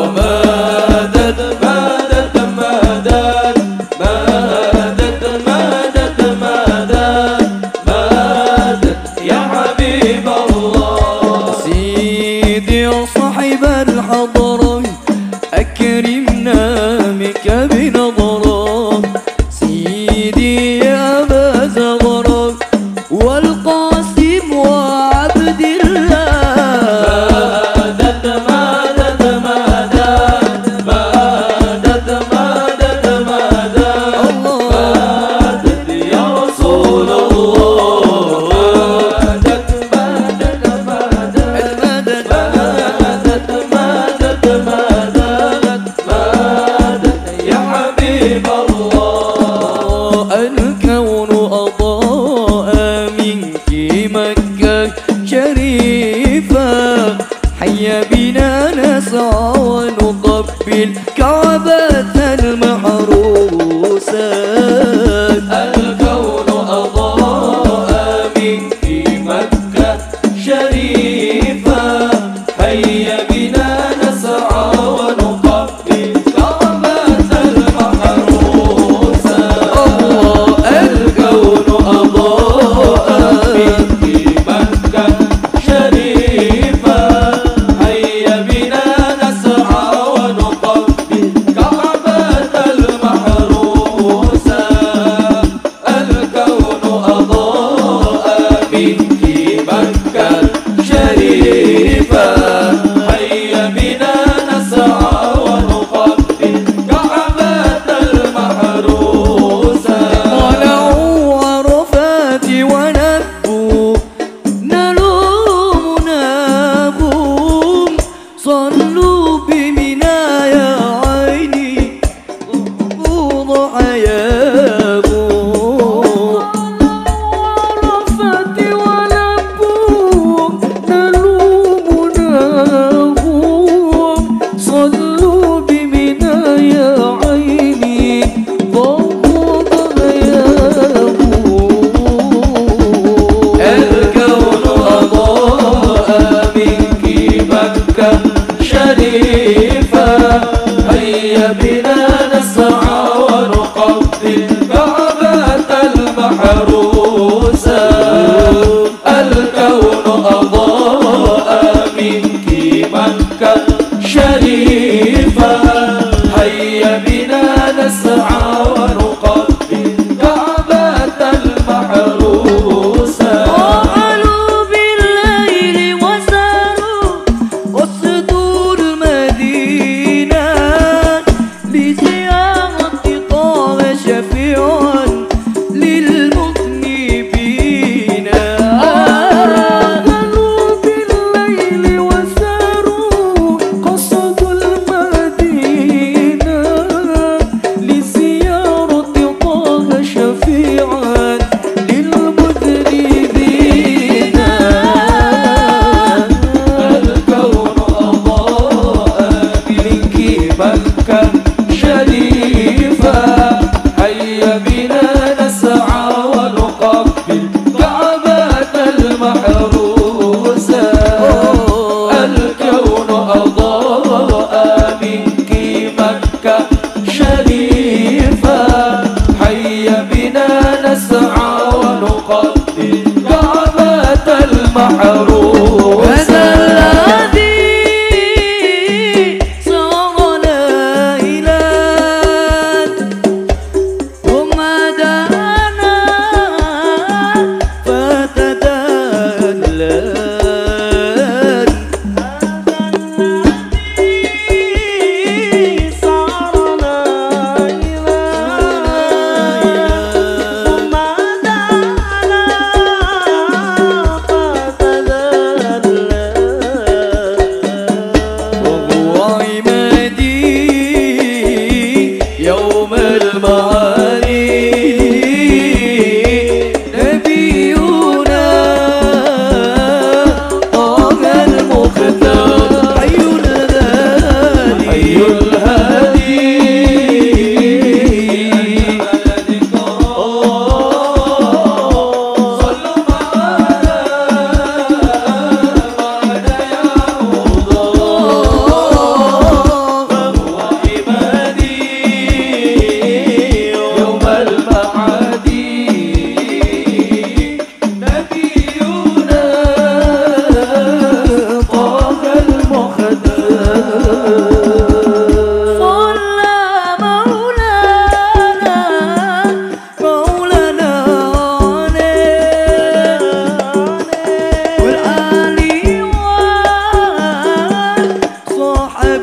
Omer.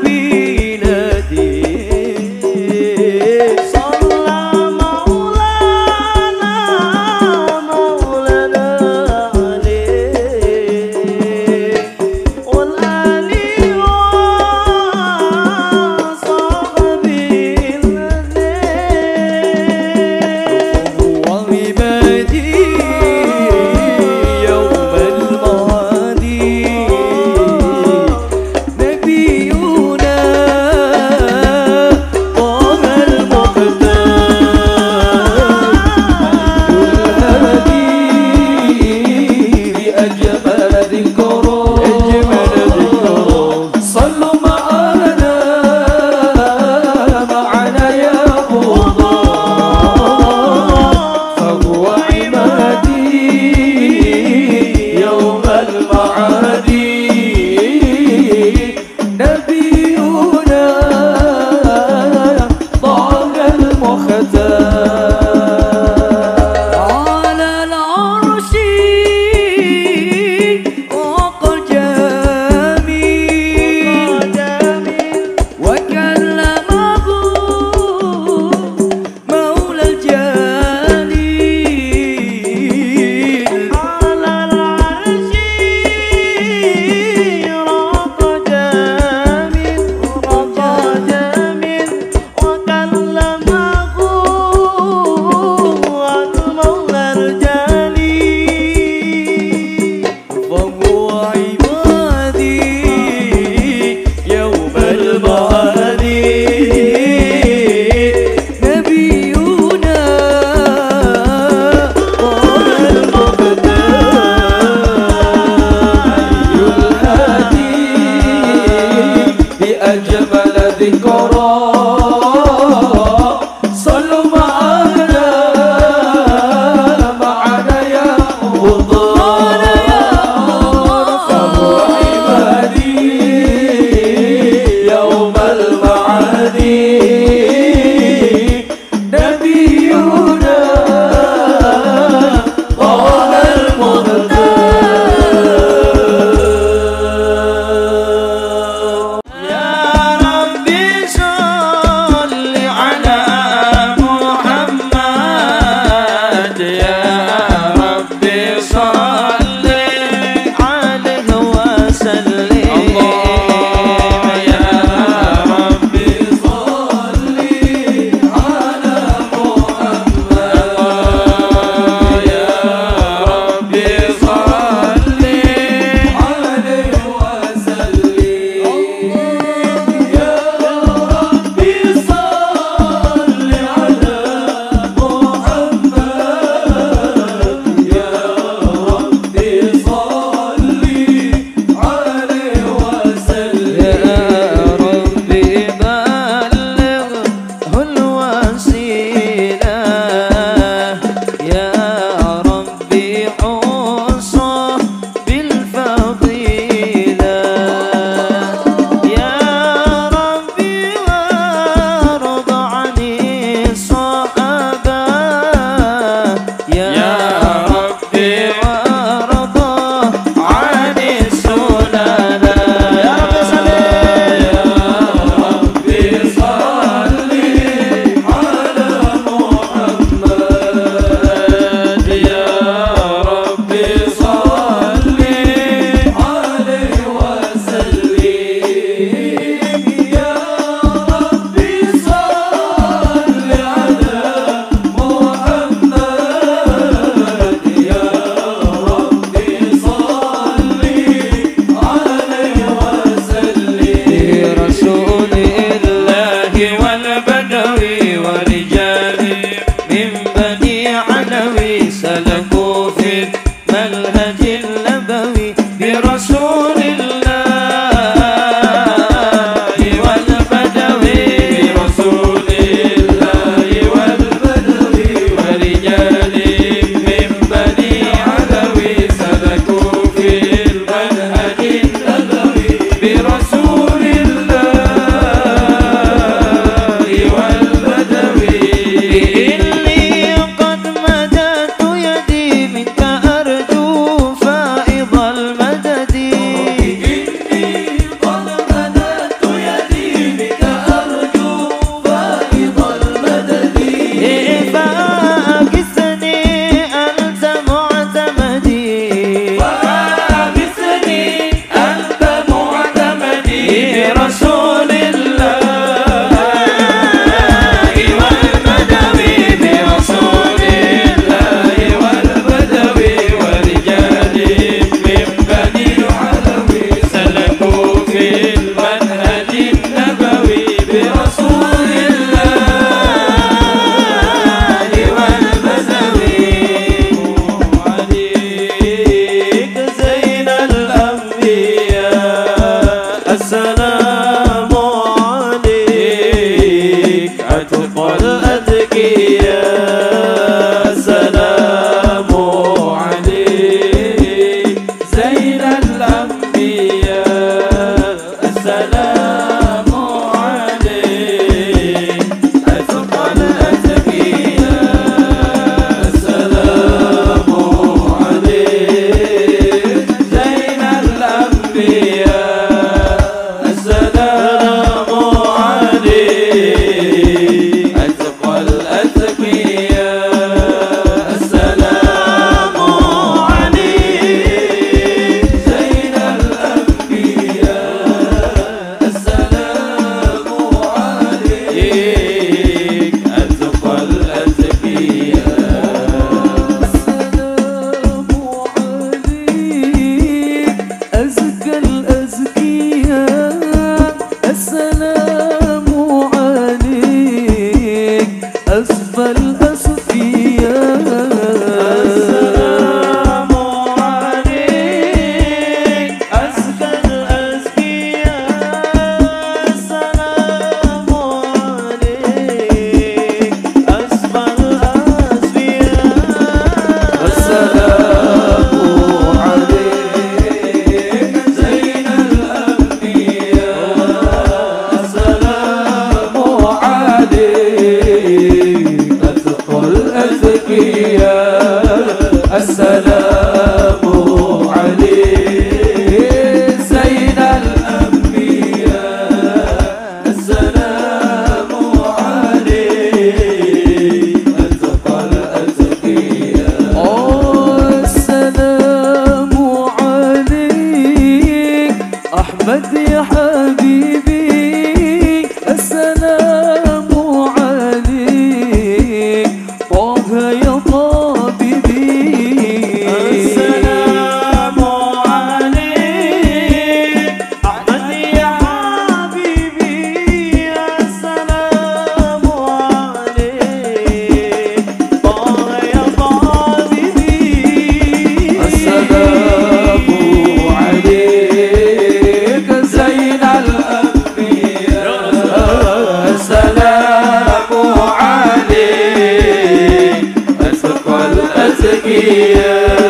me. أيها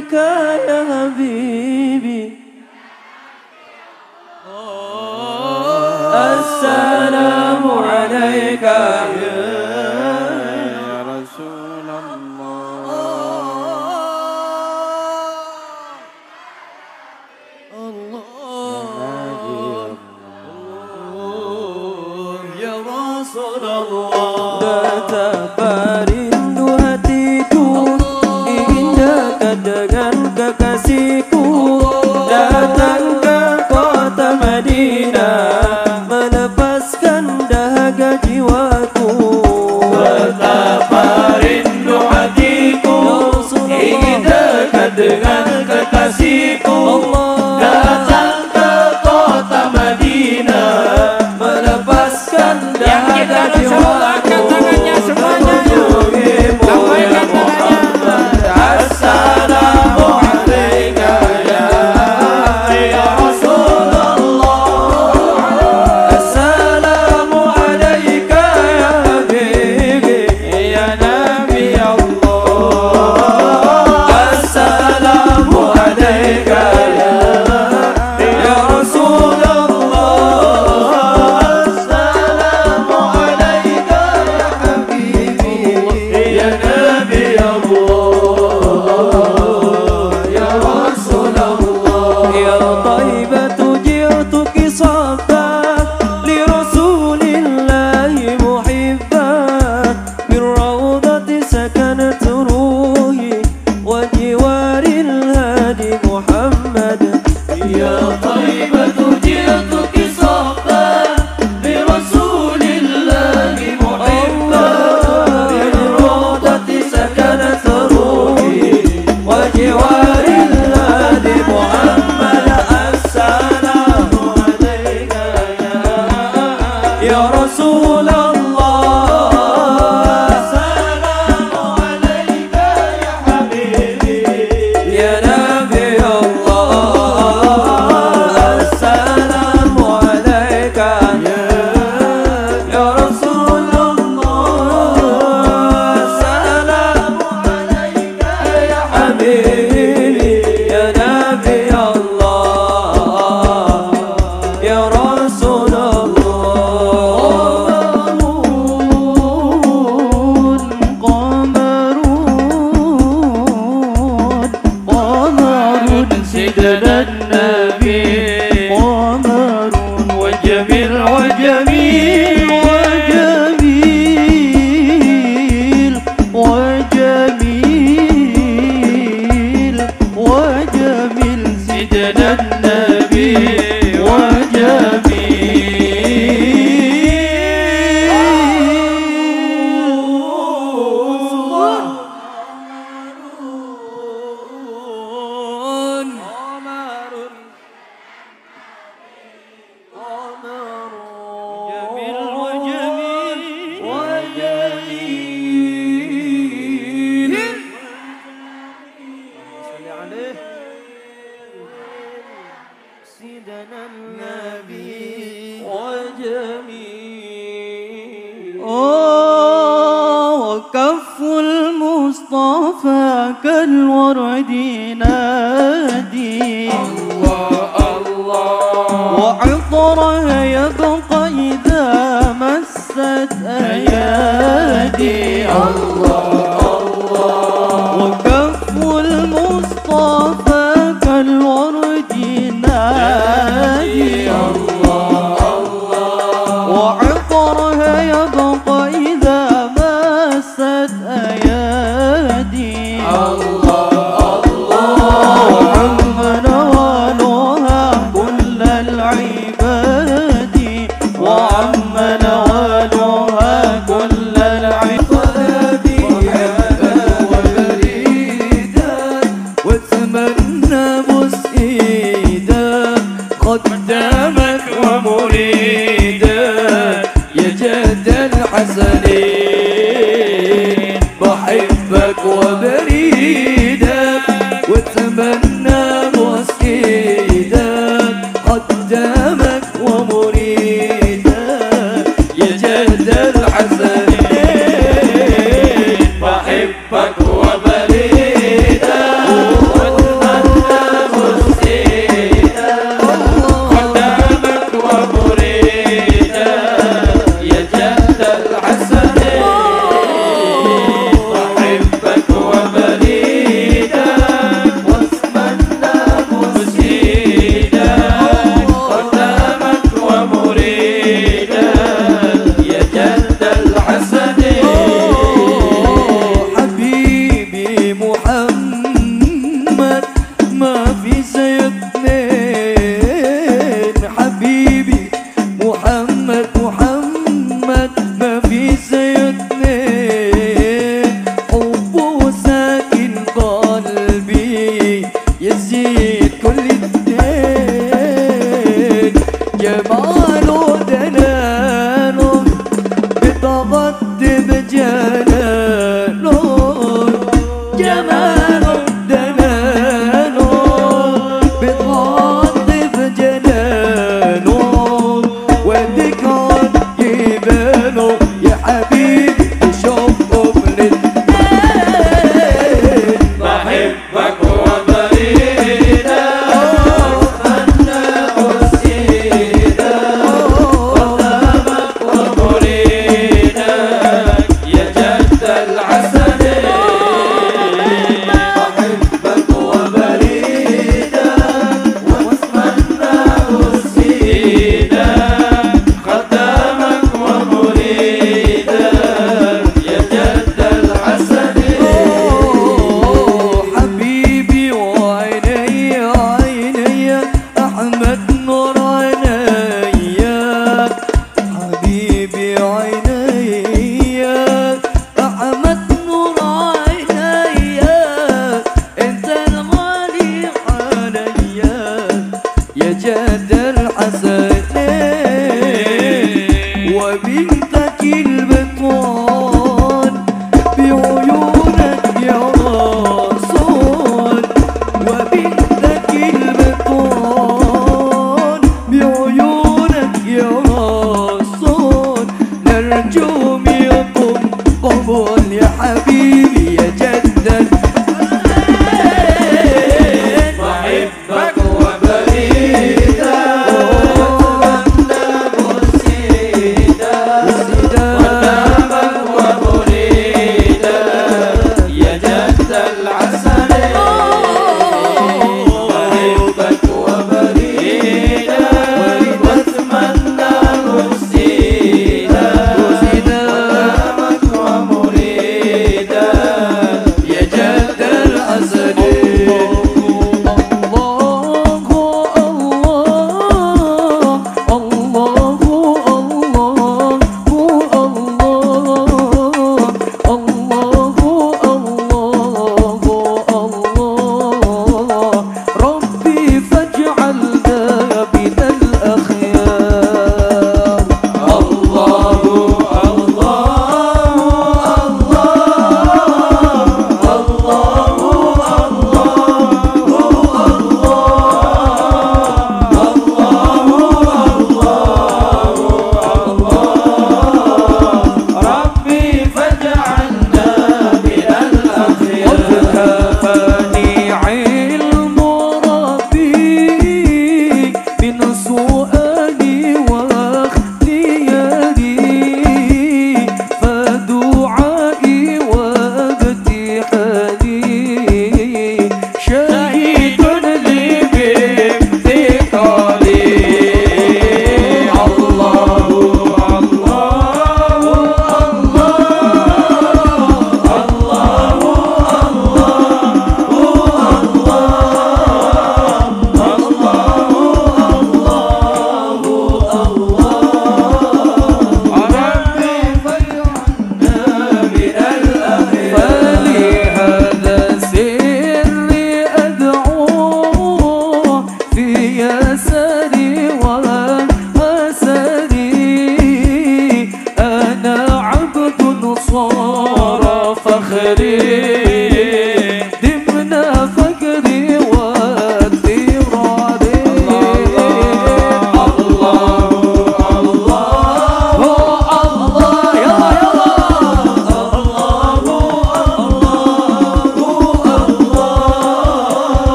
كان Casito. Nidana صار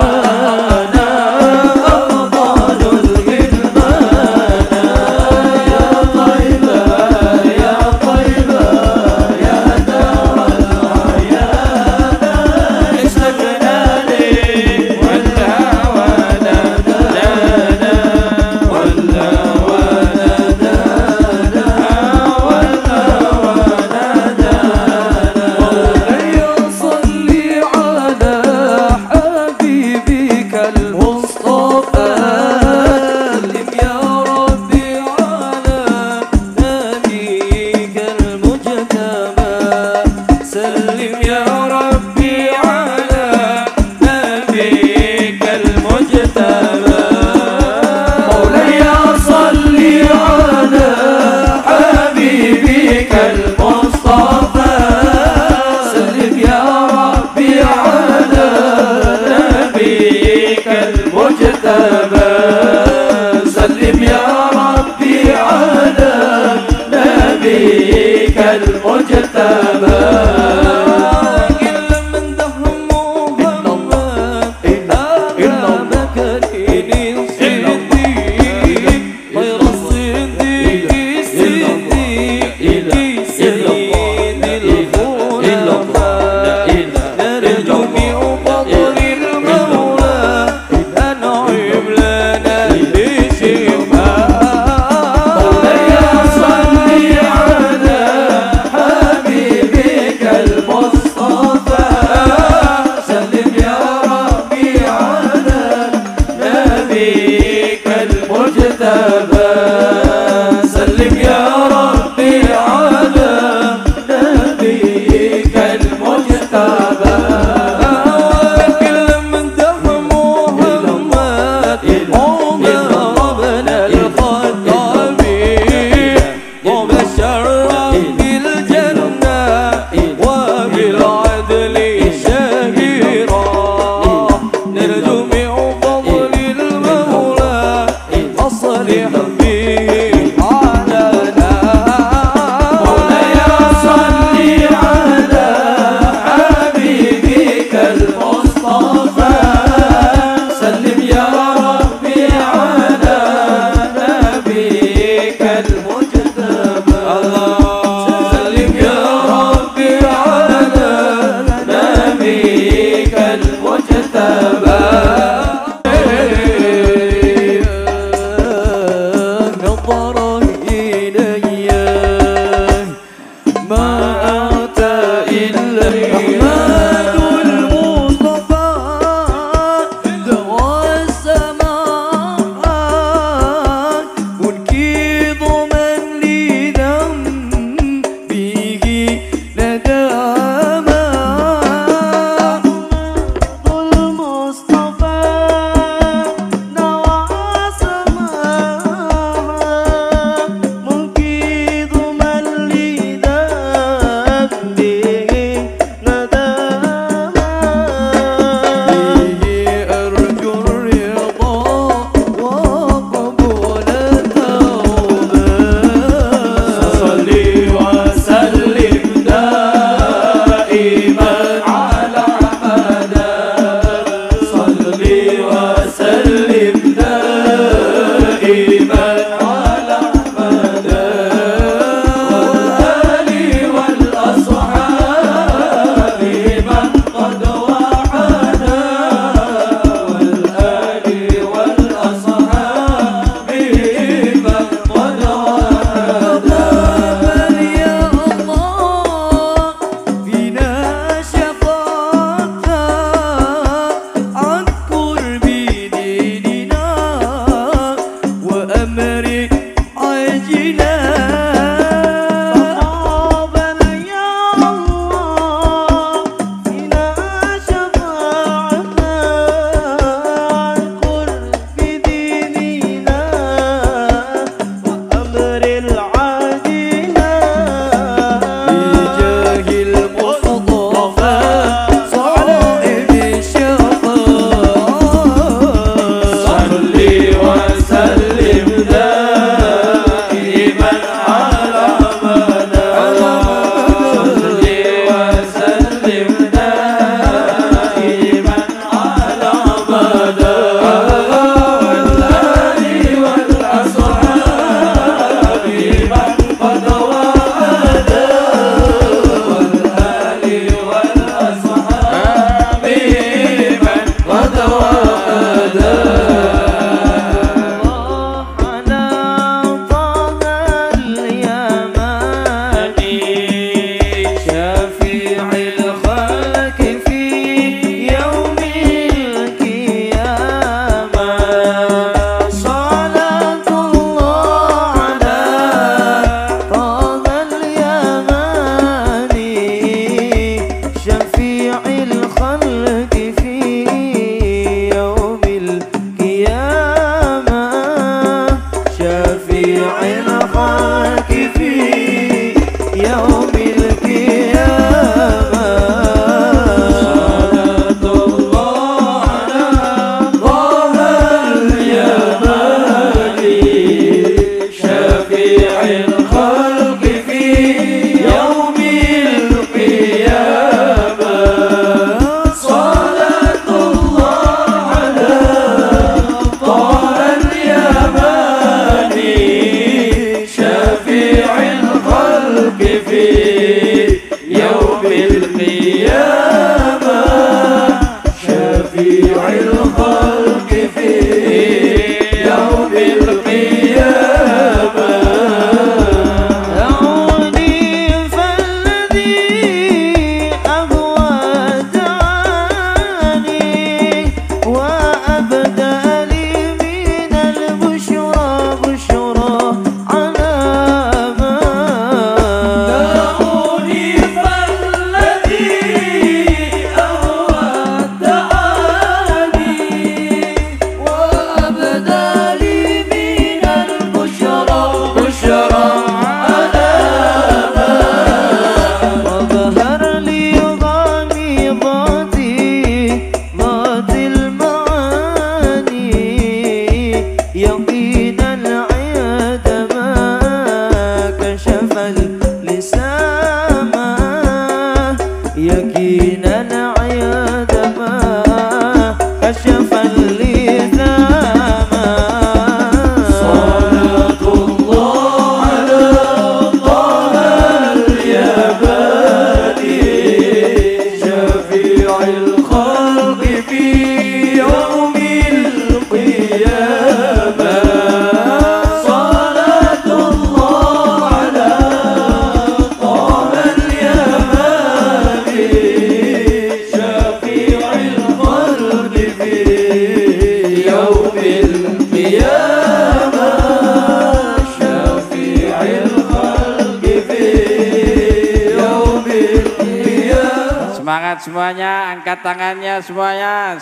الوفا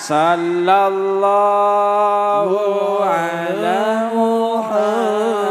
صلى الله على محمد.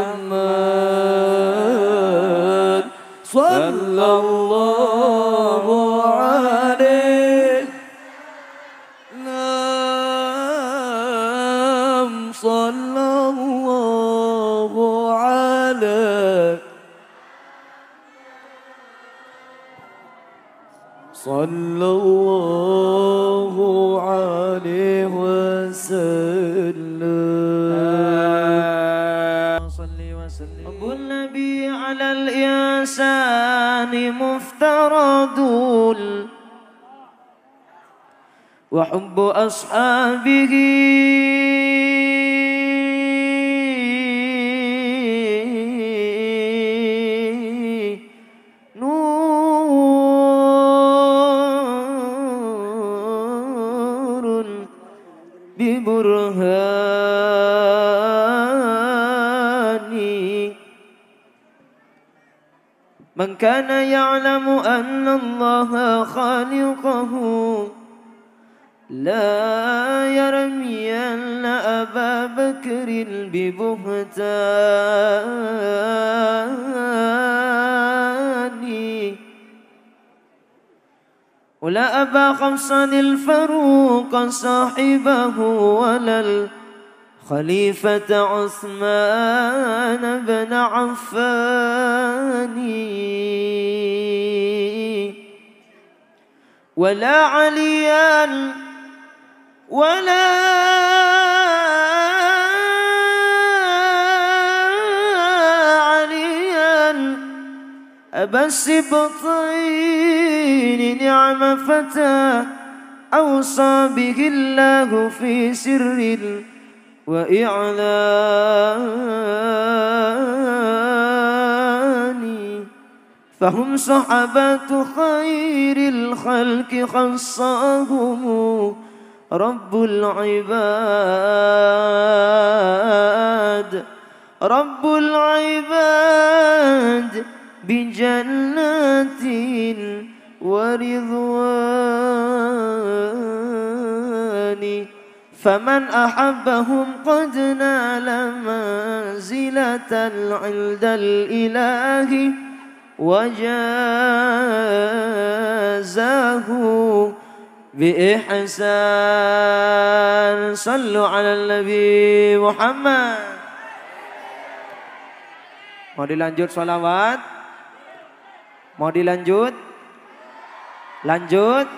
وحب أصحابه نور ببرهان. من كان يعلم أن الله خالقه لا يرمين أبا بكر ببهتان. ولا أبا خمسان الفاروق صاحبه ولا الخليفة عثمان بن عفان. ولا عليا ولا عليا. أبا السبطين نعم فتى أوصى به الله في سر وإعلان. فهم صحابة خير الخلق خصهم رب العباد رب العباد بجنات ورضوان. فمن أحبهم قد نال منزلة عند الإله وجازاه بإحسان صلوا على النبي محمد Mau dilanjut sholawat? Mau dilanjut? Lanjut?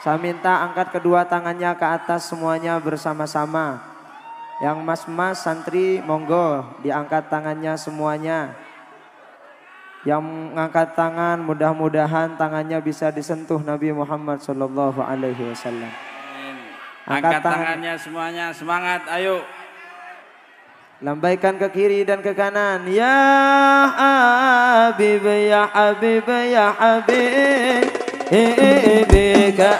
Saya minta angkat kedua tangannya ke atas semuanya bersama-sama. Yang mas-mas santri monggo diangkat tangannya semuanya. Yang mengangkat tangan mudah-mudahan tangannya bisa disentuh Nabi Muhammad Shallallahu Alaihi Wasallam. Angkat tangannya semuanya, semangat, ayo. Lambaikan ke kiri dan ke kanan. Ya Habib, ya Habib, ya Habib. Bika